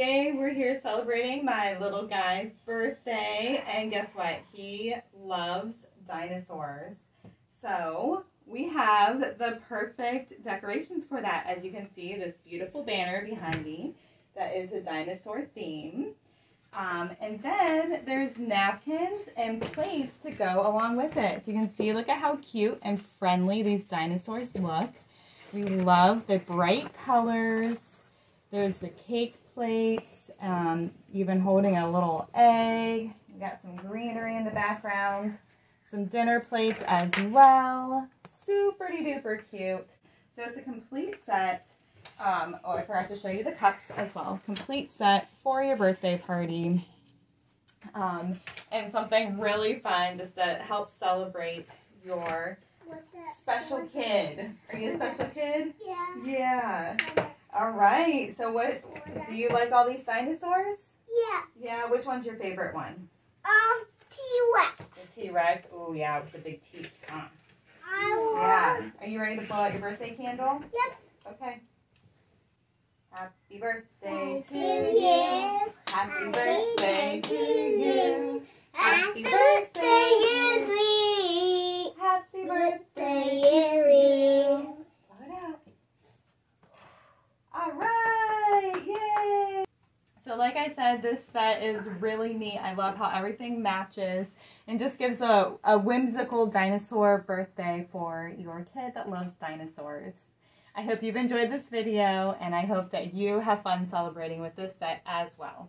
today we're here celebrating my little guy's birthday, and guess what? He loves dinosaurs. So we have the perfect decorations for that. As you can see, this beautiful banner behind me that is a dinosaur theme. Um, and then there's napkins and plates to go along with it. So you can see, look at how cute and friendly these dinosaurs look. We love the bright colors. There's the cake plates, um, even holding a little egg. We got some greenery in the background. Some dinner plates as well. Super duper cute. So it's a complete set. Um, oh, I forgot to show you the cups as well. Complete set for your birthday party. Um, and something really fun just to help celebrate your special kid. Are you a special kid? Yeah. Yeah. All right. So what, do you like all these dinosaurs? Yeah. Yeah. Which one's your favorite one? Um, T-Rex. The T-Rex. Oh, yeah, with the big teeth. Huh? I. Yeah. Are you ready to blow out your birthday candle? Yep. Okay. Happy birthday to you. Happy birthday to you. Happy birthday, Gizzy. Happy birthday. Birthday, Gizzy. Blow it out. All right. Yay. So like I said, this set is really neat. I love how everything matches and just gives a, a whimsical dinosaur birthday for your kid that loves dinosaurs. I hope you've enjoyed this video and I hope that you have fun celebrating with this set as well.